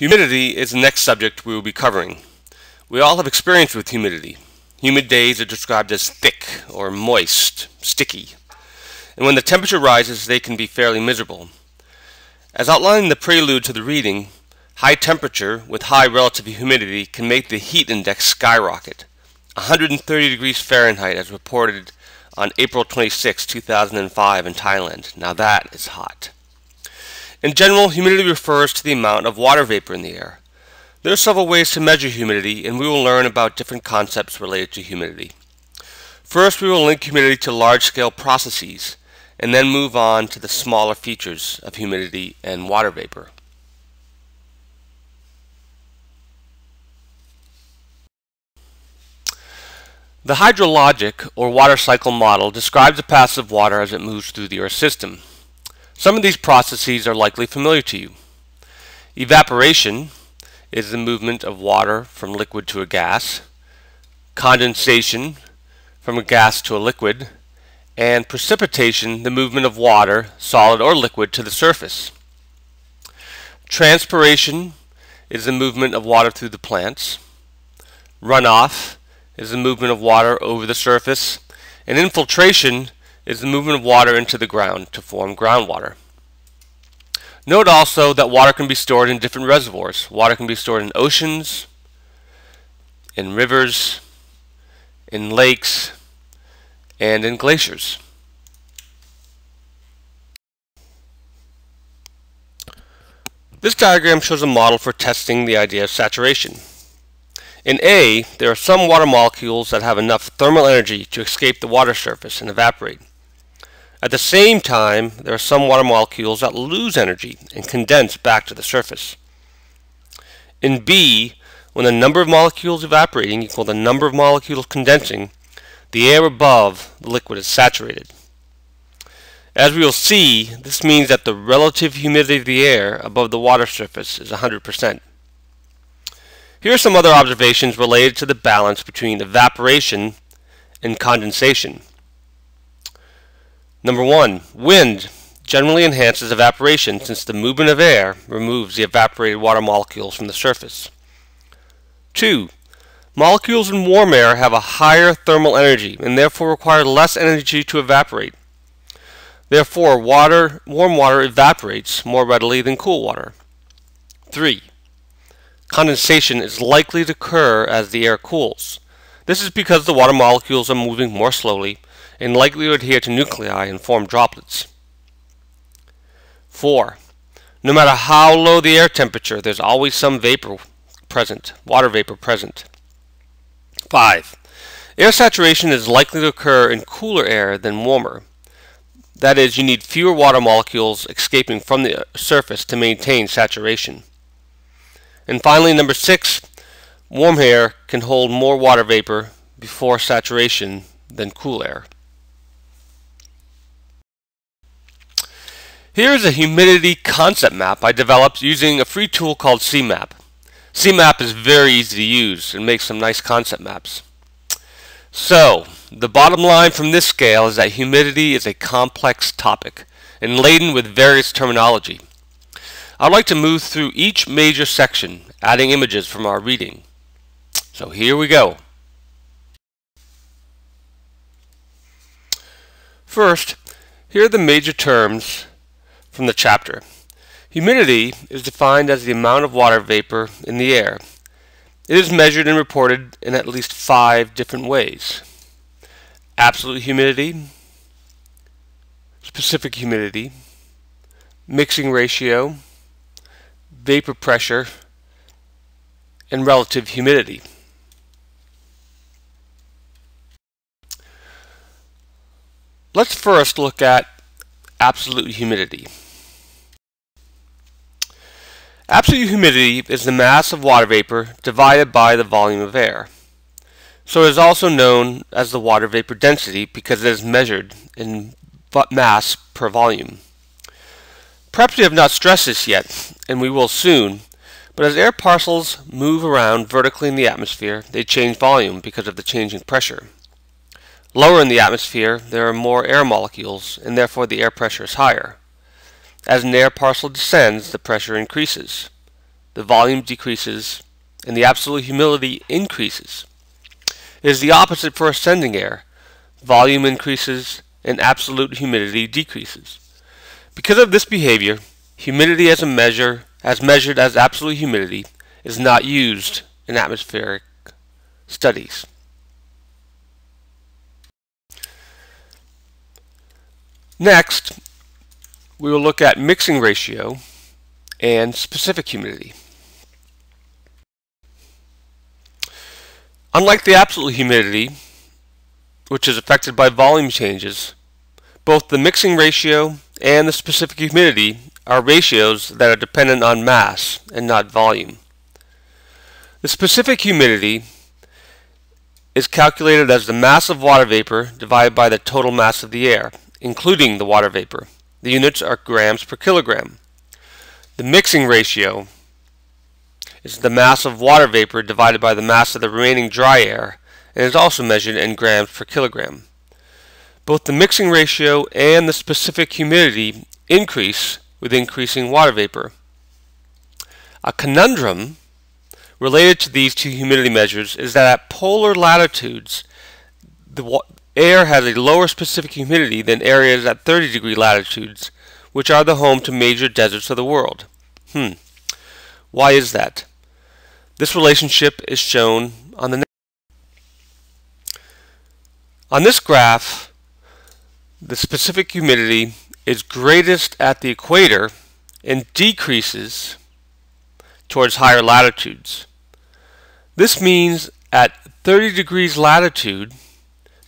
Humidity is the next subject we will be covering. We all have experience with humidity. Humid days are described as thick or moist, sticky. And when the temperature rises, they can be fairly miserable. As outlined in the prelude to the reading, high temperature with high relative humidity can make the heat index skyrocket. 130 degrees Fahrenheit as reported on April 26, 2005 in Thailand. Now that is hot. In general, humidity refers to the amount of water vapor in the air. There are several ways to measure humidity, and we will learn about different concepts related to humidity. First, we will link humidity to large-scale processes, and then move on to the smaller features of humidity and water vapor. The hydrologic, or water cycle model, describes the passage of water as it moves through the Earth system. Some of these processes are likely familiar to you. Evaporation is the movement of water from liquid to a gas, condensation from a gas to a liquid, and precipitation, the movement of water, solid or liquid, to the surface. Transpiration is the movement of water through the plants. Runoff is the movement of water over the surface. And infiltration is the movement of water into the ground to form groundwater. Note also that water can be stored in different reservoirs. Water can be stored in oceans, in rivers, in lakes, and in glaciers. This diagram shows a model for testing the idea of saturation. In A, there are some water molecules that have enough thermal energy to escape the water surface and evaporate. At the same time, there are some water molecules that lose energy and condense back to the surface. In B, when the number of molecules evaporating equal the number of molecules condensing, the air above the liquid is saturated. As we will see, this means that the relative humidity of the air above the water surface is 100%. Here are some other observations related to the balance between evaporation and condensation. Number one, wind generally enhances evaporation since the movement of air removes the evaporated water molecules from the surface. Two, molecules in warm air have a higher thermal energy and therefore require less energy to evaporate. Therefore, water, warm water evaporates more readily than cool water. 3. Condensation is likely to occur as the air cools. This is because the water molecules are moving more slowly and likely to adhere to nuclei and form droplets. 4. No matter how low the air temperature, there's always some vapor present, water vapor present. 5. Air saturation is likely to occur in cooler air than warmer. That is, you need fewer water molecules escaping from the surface to maintain saturation. And finally, number 6, warm air can hold more water vapor before saturation than cool air. Here is a humidity concept map I developed using a free tool called CMAP. CMAP is very easy to use and makes some nice concept maps. So, the bottom line from this scale is that humidity is a complex topic and laden with various terminology. I'd like to move through each major section, adding images from our reading. So here we go. First, here are the major terms from the chapter. Humidity is defined as the amount of water vapor in the air. It is measured and reported in at least five different ways. Absolute humidity, specific humidity, mixing ratio, vapor pressure, and relative humidity. Let's first look at absolute humidity. Absolute humidity is the mass of water vapor divided by the volume of air. So it is also known as the water vapor density because it is measured in mass per volume. Perhaps we have not stressed this yet, and we will soon, but as air parcels move around vertically in the atmosphere, they change volume because of the changing pressure. Lower in the atmosphere, there are more air molecules, and therefore the air pressure is higher. As an air parcel descends, the pressure increases. the volume decreases and the absolute humidity increases. It is the opposite for ascending air. Volume increases and absolute humidity decreases. Because of this behavior, humidity as a measure as measured as absolute humidity is not used in atmospheric studies. Next, we will look at mixing ratio and specific humidity. Unlike the absolute humidity, which is affected by volume changes, both the mixing ratio and the specific humidity are ratios that are dependent on mass and not volume. The specific humidity is calculated as the mass of water vapor divided by the total mass of the air, including the water vapor. The units are grams per kilogram. The mixing ratio is the mass of water vapor divided by the mass of the remaining dry air and is also measured in grams per kilogram. Both the mixing ratio and the specific humidity increase with increasing water vapor. A conundrum related to these two humidity measures is that at polar latitudes, the air has a lower specific humidity than areas at 30 degree latitudes, which are the home to major deserts of the world. Hmm. Why is that? This relationship is shown on the next. On this graph, the specific humidity is greatest at the equator and decreases towards higher latitudes. This means at 30 degrees latitude,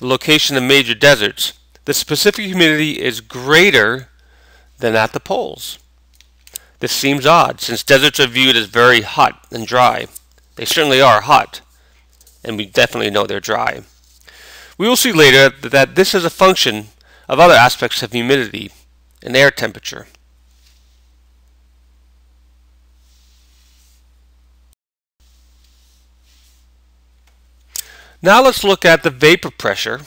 the location of major deserts, the specific humidity is greater than at the poles. This seems odd, since deserts are viewed as very hot and dry. They certainly are hot, and we definitely know they're dry. We will see later that this is a function of other aspects of humidity and air temperature. Now let's look at the vapor pressure,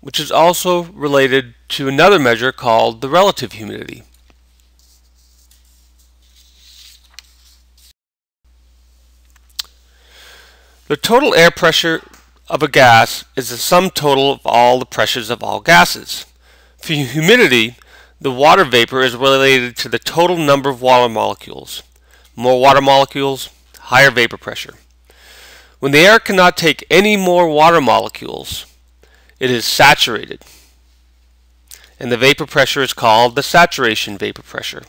which is also related to another measure called the relative humidity. The total air pressure of a gas is the sum total of all the pressures of all gases. For humidity, the water vapor is related to the total number of water molecules. More water molecules, higher vapor pressure. When the air cannot take any more water molecules, it is saturated. And the vapor pressure is called the saturation vapor pressure.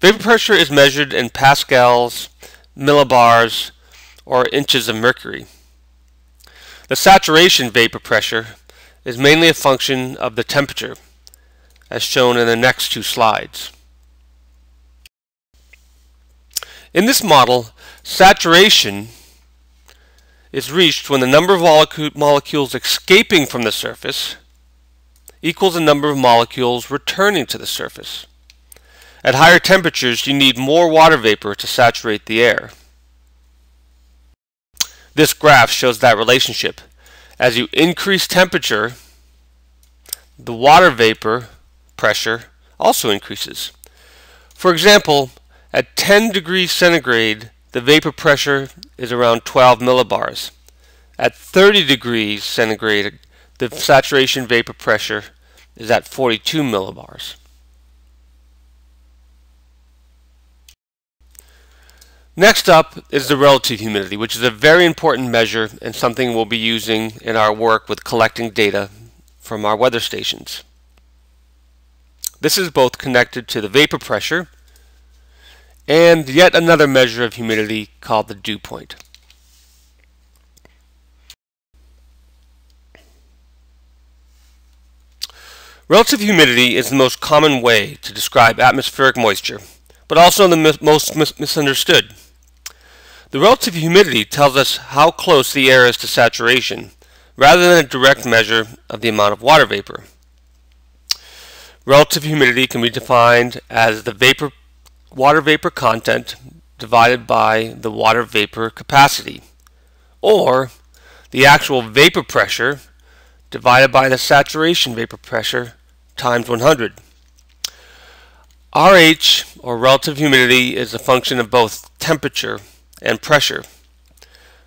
Vapor pressure is measured in pascals, millibars, or inches of mercury. The saturation vapor pressure is mainly a function of the temperature, as shown in the next two slides. In this model, saturation is reached when the number of molecules escaping from the surface equals the number of molecules returning to the surface. At higher temperatures, you need more water vapor to saturate the air. This graph shows that relationship. As you increase temperature, the water vapor pressure also increases. For example, at 10 degrees centigrade, the vapor pressure is around 12 millibars. At 30 degrees centigrade, the saturation vapor pressure is at 42 millibars. Next up is the relative humidity, which is a very important measure and something we'll be using in our work with collecting data from our weather stations. This is both connected to the vapor pressure and yet another measure of humidity called the dew point. Relative humidity is the most common way to describe atmospheric moisture, but also the most mis misunderstood. The relative humidity tells us how close the air is to saturation, rather than a direct measure of the amount of water vapor. Relative humidity can be defined as the vapor, water vapor content divided by the water vapor capacity, or the actual vapor pressure divided by the saturation vapor pressure times 100. RH, or relative humidity, is a function of both temperature and pressure.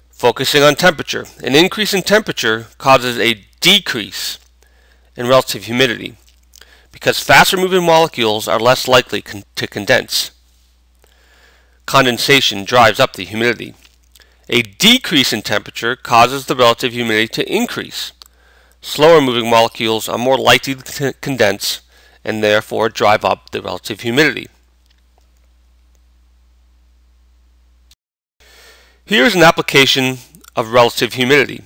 Focusing on temperature, an increase in temperature causes a decrease in relative humidity because faster moving molecules are less likely con to condense. Condensation drives up the humidity. A decrease in temperature causes the relative humidity to increase. Slower moving molecules are more likely to condense and therefore drive up the relative humidity. Here's an application of relative humidity.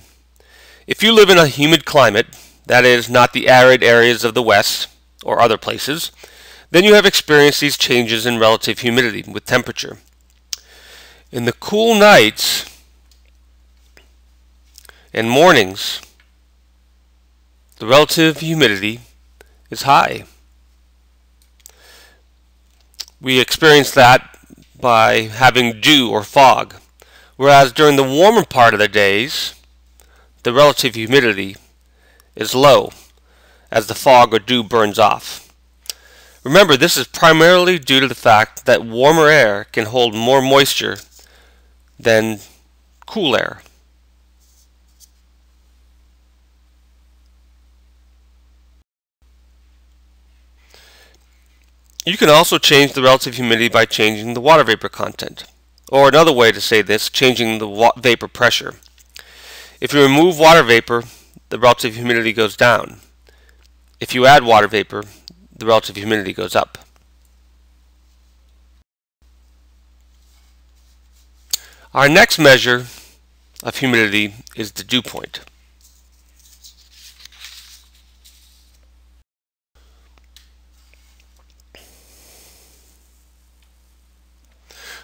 If you live in a humid climate, that is, not the arid areas of the West or other places, then you have experienced these changes in relative humidity with temperature. In the cool nights and mornings, the relative humidity is high. We experience that by having dew or fog, whereas during the warmer part of the days, the relative humidity is low as the fog or dew burns off. Remember, this is primarily due to the fact that warmer air can hold more moisture than cool air. You can also change the relative humidity by changing the water vapor content. Or another way to say this, changing the vapor pressure. If you remove water vapor, the relative humidity goes down. If you add water vapor, the relative humidity goes up. Our next measure of humidity is the dew point.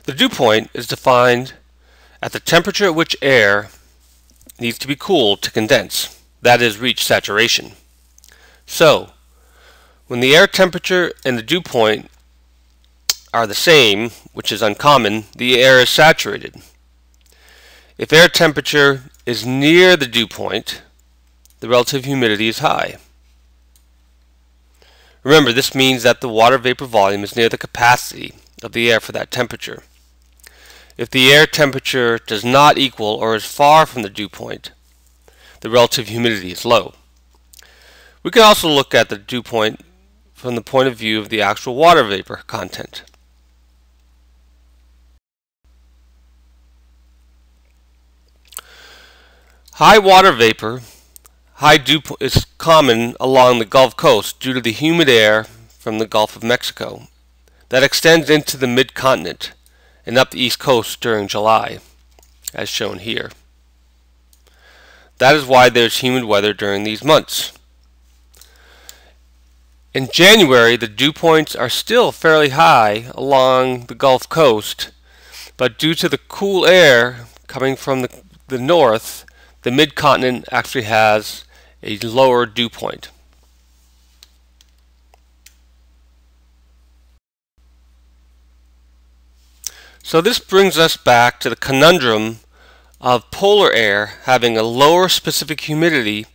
The dew point is defined at the temperature at which air needs to be cooled to condense, that is, reach saturation. So, when the air temperature and the dew point are the same, which is uncommon, the air is saturated. If air temperature is near the dew point, the relative humidity is high. Remember, this means that the water vapor volume is near the capacity of the air for that temperature. If the air temperature does not equal or is far from the dew point, the relative humidity is low. We can also look at the dew point from the point of view of the actual water vapor content. High water vapor, high dew is common along the Gulf Coast due to the humid air from the Gulf of Mexico that extends into the mid-continent and up the east coast during July, as shown here. That is why there's humid weather during these months. In January, the dew points are still fairly high along the Gulf Coast, but due to the cool air coming from the, the north, the mid-continent actually has a lower dew point. So this brings us back to the conundrum of polar air having a lower specific humidity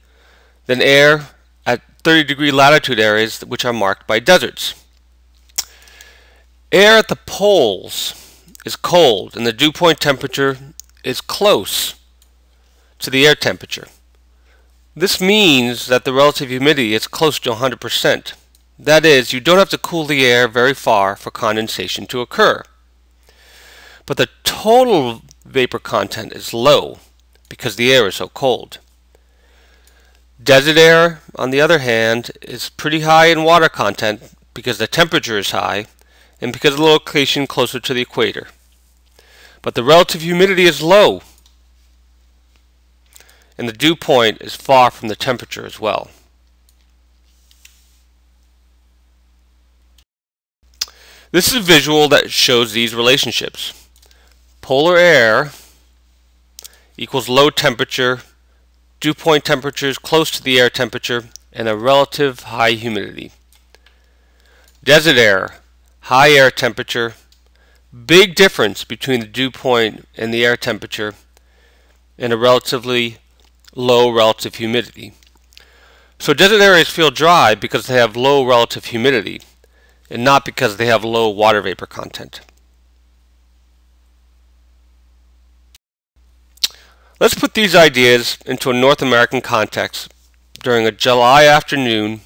than air at 30 degree latitude areas which are marked by deserts. Air at the poles is cold and the dew point temperature is close to the air temperature. This means that the relative humidity is close to 100%. That is, you don't have to cool the air very far for condensation to occur but the total vapor content is low because the air is so cold. Desert air, on the other hand, is pretty high in water content because the temperature is high and because of the location closer to the equator. But the relative humidity is low and the dew point is far from the temperature as well. This is a visual that shows these relationships polar air equals low temperature, dew point temperatures close to the air temperature, and a relative high humidity. Desert air, high air temperature, big difference between the dew point and the air temperature, and a relatively low relative humidity. So desert areas feel dry because they have low relative humidity and not because they have low water vapor content. Let's put these ideas into a North American context during a July afternoon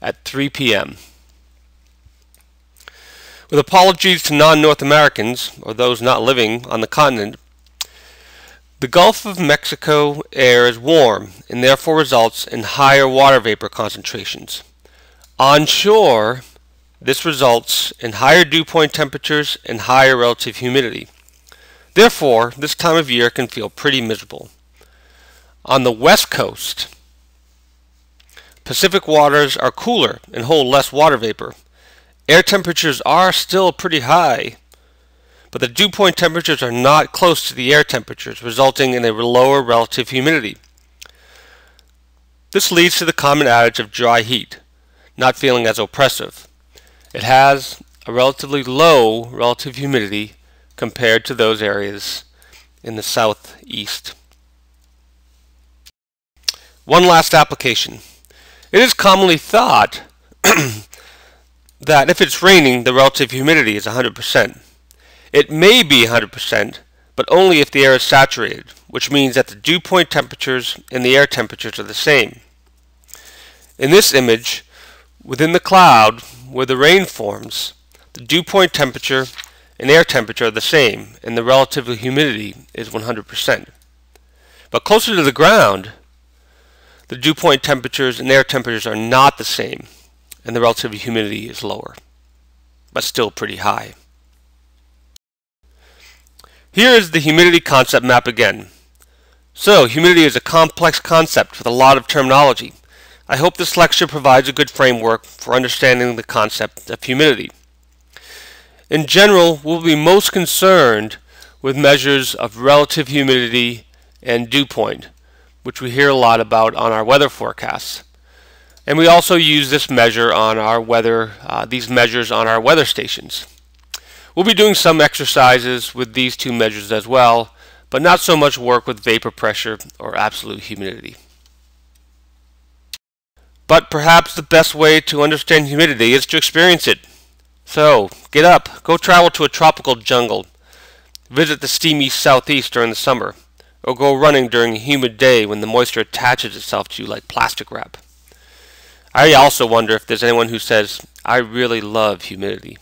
at 3 p.m. With apologies to non-North Americans, or those not living on the continent, the Gulf of Mexico air is warm and therefore results in higher water vapor concentrations. On shore, this results in higher dew point temperatures and higher relative humidity. Therefore, this time of year can feel pretty miserable. On the west coast, Pacific waters are cooler and hold less water vapor. Air temperatures are still pretty high, but the dew point temperatures are not close to the air temperatures, resulting in a lower relative humidity. This leads to the common adage of dry heat, not feeling as oppressive. It has a relatively low relative humidity compared to those areas in the southeast. One last application. It is commonly thought that if it's raining, the relative humidity is 100%. It may be 100%, but only if the air is saturated, which means that the dew point temperatures and the air temperatures are the same. In this image, within the cloud where the rain forms, the dew point temperature and air temperature are the same, and the relative humidity is 100%. But closer to the ground, the dew point temperatures and air temperatures are not the same, and the relative humidity is lower, but still pretty high. Here is the humidity concept map again. So, humidity is a complex concept with a lot of terminology. I hope this lecture provides a good framework for understanding the concept of humidity. In general, we'll be most concerned with measures of relative humidity and dew point, which we hear a lot about on our weather forecasts. And we also use this measure on our weather, uh, these measures on our weather stations. We'll be doing some exercises with these two measures as well, but not so much work with vapor pressure or absolute humidity. But perhaps the best way to understand humidity is to experience it. So, get up, go travel to a tropical jungle, visit the steamy southeast during the summer, or go running during a humid day when the moisture attaches itself to you like plastic wrap. I also wonder if there's anyone who says, I really love humidity.